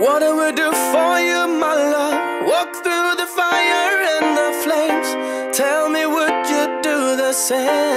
What I would do for you, my love Walk through the fire and the flames Tell me, would you do the same?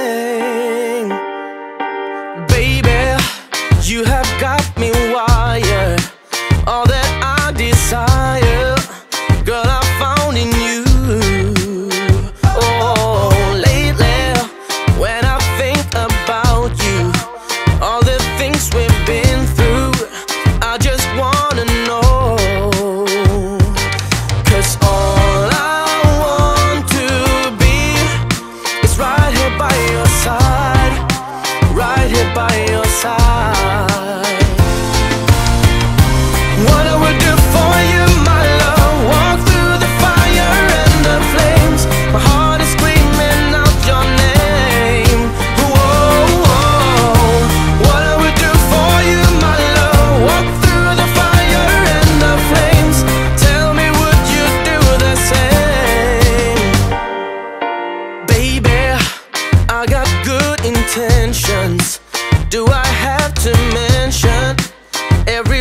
I got good intentions. Do I have to mention every